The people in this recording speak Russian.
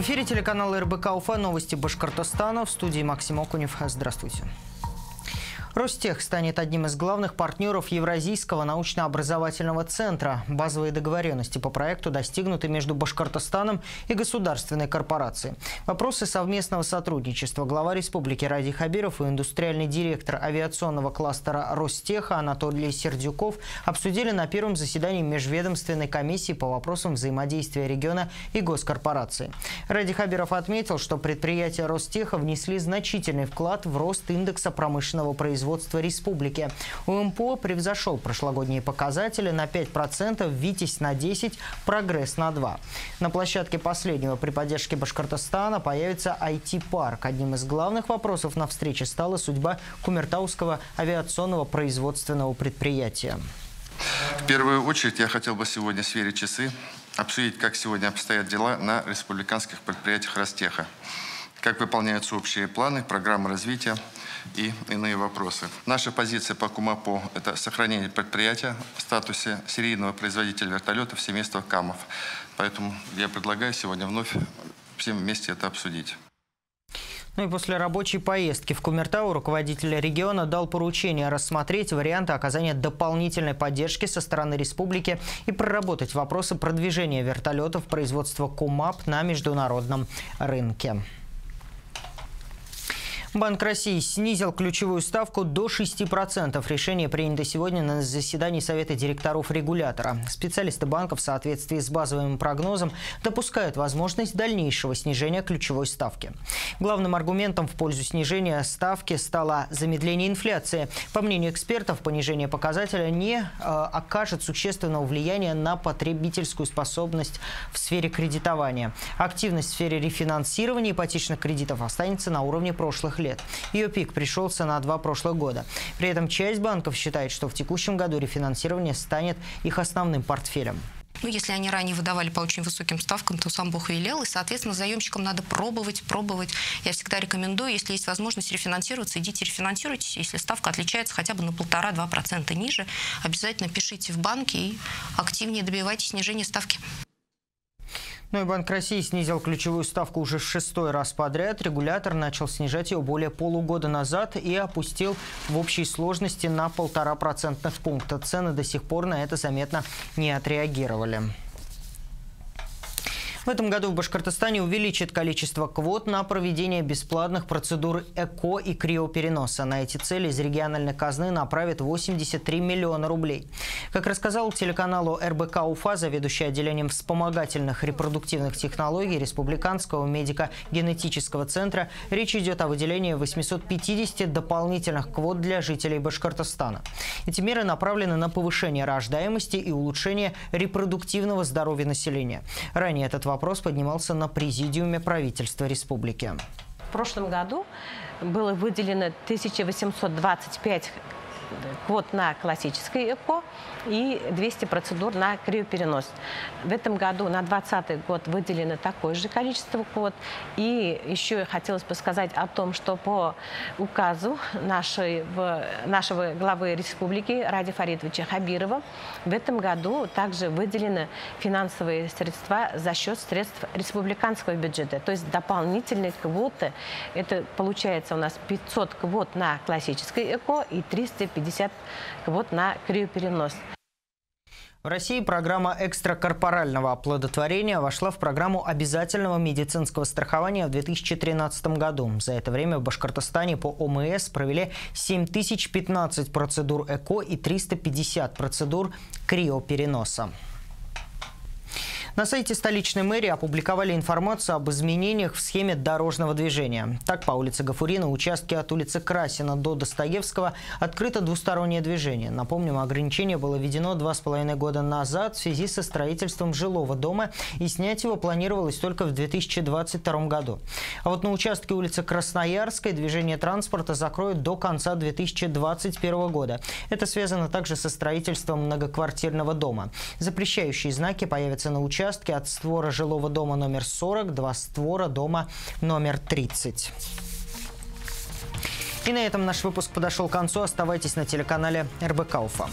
эфире телеканала РБК Уфа «Новости Башкортостана». В студии Максим Окунев. Здравствуйте. Ростех станет одним из главных партнеров Евразийского научно-образовательного центра. Базовые договоренности по проекту достигнуты между Башкортостаном и государственной корпорацией. Вопросы совместного сотрудничества глава республики Ради Хабиров и индустриальный директор авиационного кластера Ростеха Анатолий Сердюков обсудили на первом заседании Межведомственной комиссии по вопросам взаимодействия региона и госкорпорации. Ради Хабиров отметил, что предприятия Ростеха внесли значительный вклад в рост индекса промышленного производства производства республики. УМПО превзошел прошлогодние показатели на 5%, ВИТИС на 10%, Прогресс на 2%. На площадке последнего при поддержке Башкортостана появится IT-парк. Одним из главных вопросов на встрече стала судьба Кумертауского авиационного производственного предприятия. В первую очередь я хотел бы сегодня сверить часы, обсудить, как сегодня обстоят дела на республиканских предприятиях Ростеха, как выполняются общие планы, программы развития, и иные вопросы. Наша позиция по КУМАПО – это сохранение предприятия в статусе серийного производителя вертолетов семейства КАМов. Поэтому я предлагаю сегодня вновь всем вместе это обсудить. Ну и после рабочей поездки в Кумертау руководитель региона дал поручение рассмотреть варианты оказания дополнительной поддержки со стороны республики и проработать вопросы продвижения вертолетов производства КУМАП на международном рынке. Банк России снизил ключевую ставку до 6%. Решение принято сегодня на заседании Совета директоров регулятора. Специалисты банка в соответствии с базовым прогнозом допускают возможность дальнейшего снижения ключевой ставки. Главным аргументом в пользу снижения ставки стало замедление инфляции. По мнению экспертов, понижение показателя не э, окажет существенного влияния на потребительскую способность в сфере кредитования. Активность в сфере рефинансирования ипотечных кредитов останется на уровне прошлых лет. Ее пик пришелся на два прошлых года. При этом часть банков считает, что в текущем году рефинансирование станет их основным портфелем. Ну, если они ранее выдавали по очень высоким ставкам, то сам Бог велел. И, соответственно, заемщикам надо пробовать, пробовать. Я всегда рекомендую, если есть возможность рефинансироваться, идите рефинансируйтесь. Если ставка отличается хотя бы на полтора-два процента ниже, обязательно пишите в банке и активнее добивайтесь снижения ставки. Ну и Банк России снизил ключевую ставку уже шестой раз подряд. Регулятор начал снижать ее более полугода назад и опустил в общей сложности на полтора процентных пункта. Цены до сих пор на это заметно не отреагировали. В этом году в Башкортостане увеличит количество квот на проведение бесплатных процедур ЭКО и криопереноса. На эти цели из региональной казны направят 83 миллиона рублей. Как рассказал телеканалу РБК УФА, заведующий отделением вспомогательных репродуктивных технологий Республиканского медико-генетического центра, речь идет о выделении 850 дополнительных квот для жителей Башкортостана. Эти меры направлены на повышение рождаемости и улучшение репродуктивного здоровья населения. Ранее этот вопрос поднимался на президиуме правительства республики. В прошлом году было выделено 1825 квот на классическое ЭКО и 200 процедур на криоперенос. В этом году на 2020 год выделено такое же количество квот. И еще хотелось бы сказать о том, что по указу нашей, нашего главы республики Ради Фаридовича Хабирова в этом году также выделены финансовые средства за счет средств республиканского бюджета. То есть дополнительные квоты, это получается у нас 500 квот на классическое ЭКО и 350 50 квот на криоперенос. В России программа экстракорпорального оплодотворения вошла в программу обязательного медицинского страхования в 2013 году. За это время в Башкортостане по ОМС провели 7015 процедур ЭКО и 350 процедур криопереноса. На сайте столичной мэрии опубликовали информацию об изменениях в схеме дорожного движения. Так, по улице Гафурина, участке от улицы Красина до Достоевского открыто двустороннее движение. Напомним, ограничение было введено два с половиной года назад в связи со строительством жилого дома, и снять его планировалось только в 2022 году. А вот на участке улицы Красноярской движение транспорта закроют до конца 2021 года. Это связано также со строительством многоквартирного дома. Запрещающие знаки появятся на участке участке от створа жилого дома номер 40 до створа дома номер 30. И на этом наш выпуск подошел к концу. Оставайтесь на телеканале РБК Уфа.